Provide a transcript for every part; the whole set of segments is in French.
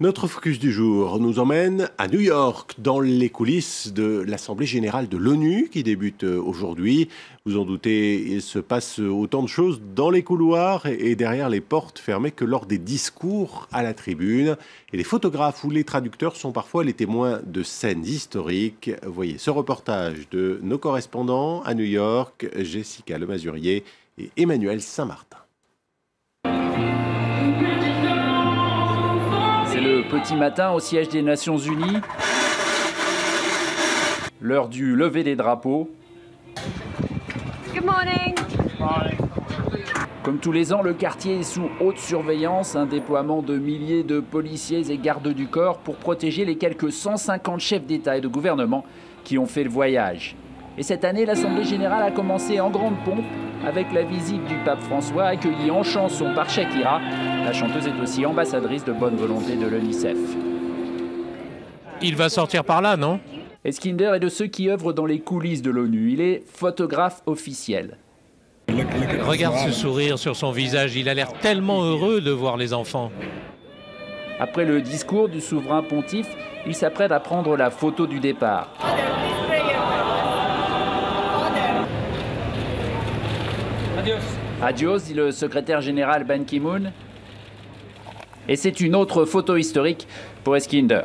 Notre focus du jour nous emmène à New York, dans les coulisses de l'Assemblée générale de l'ONU qui débute aujourd'hui. Vous en doutez, il se passe autant de choses dans les couloirs et derrière les portes fermées que lors des discours à la tribune. Et les photographes ou les traducteurs sont parfois les témoins de scènes historiques. Voyez ce reportage de nos correspondants à New York, Jessica Lemazurier et Emmanuel Saint-Martin. Petit matin au siège des Nations Unies. L'heure du lever des drapeaux. Good morning. Comme tous les ans, le quartier est sous haute surveillance, un déploiement de milliers de policiers et gardes du corps pour protéger les quelques 150 chefs d'État et de gouvernement qui ont fait le voyage. Et cette année, l'Assemblée générale a commencé en grande pompe avec la visite du pape François, accueilli en chanson par Shakira. La chanteuse est aussi ambassadrice de bonne volonté de l'UNICEF. Il va sortir par là, non? Eskinder est de ceux qui œuvrent dans les coulisses de l'ONU. Il est photographe officiel. Regarde ce sourire sur son visage, il a l'air tellement heureux de voir les enfants. Après le discours du souverain pontife, il s'apprête à prendre la photo du départ. Adios. dit le secrétaire général Ban Ki-moon. Et c'est une autre photo historique pour Eskinder.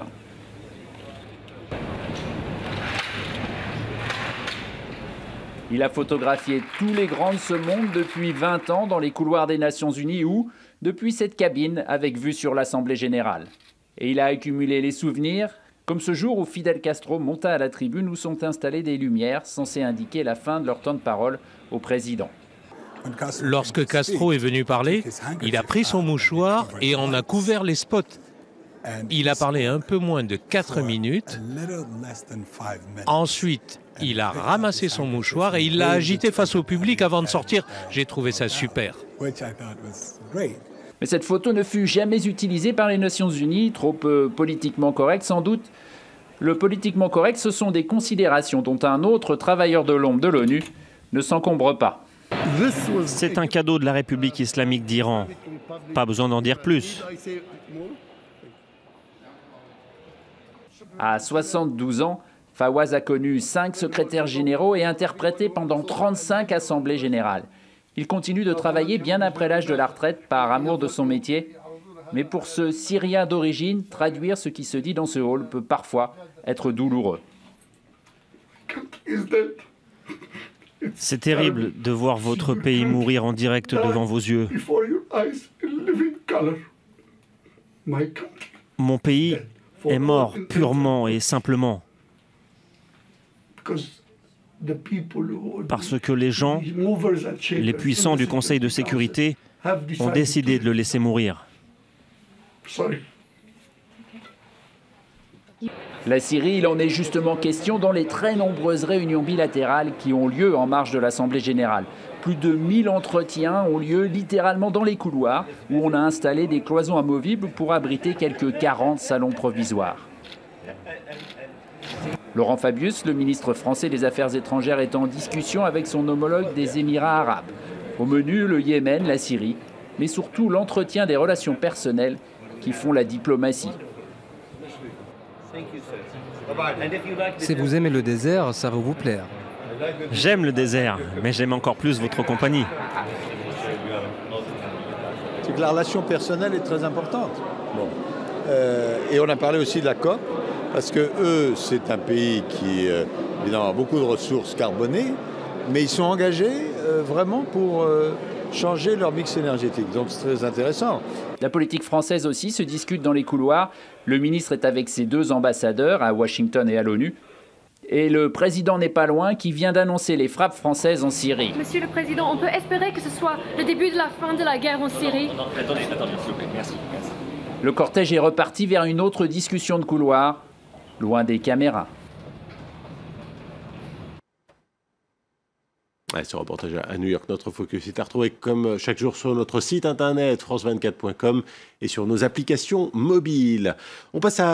Il a photographié tous les grands de ce monde depuis 20 ans dans les couloirs des Nations Unies ou depuis cette cabine avec vue sur l'Assemblée générale. Et il a accumulé les souvenirs, comme ce jour où Fidel Castro monta à la tribune où sont installées des lumières censées indiquer la fin de leur temps de parole au président. Lorsque Castro est venu parler, il a pris son mouchoir et en a couvert les spots. Il a parlé un peu moins de 4 minutes. Ensuite, il a ramassé son mouchoir et il l'a agité face au public avant de sortir. J'ai trouvé ça super. Mais cette photo ne fut jamais utilisée par les Nations Unies, trop peu politiquement correcte sans doute. Le politiquement correct, ce sont des considérations dont un autre travailleur de l'ombre de l'ONU ne s'encombre pas. C'est un cadeau de la République islamique d'Iran. Pas besoin d'en dire plus. À 72 ans, Fawaz a connu cinq secrétaires généraux et interprété pendant 35 assemblées générales. Il continue de travailler bien après l'âge de la retraite par amour de son métier. Mais pour ce Syrien d'origine, traduire ce qui se dit dans ce hall peut parfois être douloureux. C'est terrible de voir votre pays mourir en direct devant vos yeux. Mon pays est mort purement et simplement. Parce que les gens, les puissants du Conseil de sécurité, ont décidé de le laisser mourir. La Syrie, il en est justement question dans les très nombreuses réunions bilatérales qui ont lieu en marge de l'Assemblée générale. Plus de 1000 entretiens ont lieu littéralement dans les couloirs où on a installé des cloisons amovibles pour abriter quelques 40 salons provisoires. Laurent Fabius, le ministre français des Affaires étrangères, est en discussion avec son homologue des Émirats arabes. Au menu, le Yémen, la Syrie, mais surtout l'entretien des relations personnelles qui font la diplomatie. Si vous aimez le désert, ça va vous plaire. J'aime le désert, mais j'aime encore plus votre compagnie. C'est que la relation personnelle est très importante. Bon. Euh, et on a parlé aussi de la COP, parce que eux, c'est un pays qui euh, a beaucoup de ressources carbonées, mais ils sont engagés euh, vraiment pour changer leur mix énergétique. Donc c'est très intéressant. La politique française aussi se discute dans les couloirs. Le ministre est avec ses deux ambassadeurs à Washington et à l'ONU. Et le président n'est pas loin, qui vient d'annoncer les frappes françaises en Syrie. Monsieur le Président, on peut espérer que ce soit le début de la fin de la guerre en Syrie attendez, attendez, s'il vous plaît. merci. Le cortège est reparti vers une autre discussion de couloir, loin des caméras. Ce reportage à New York, notre focus est à retrouver comme chaque jour sur notre site internet france24.com et sur nos applications mobiles. On passe à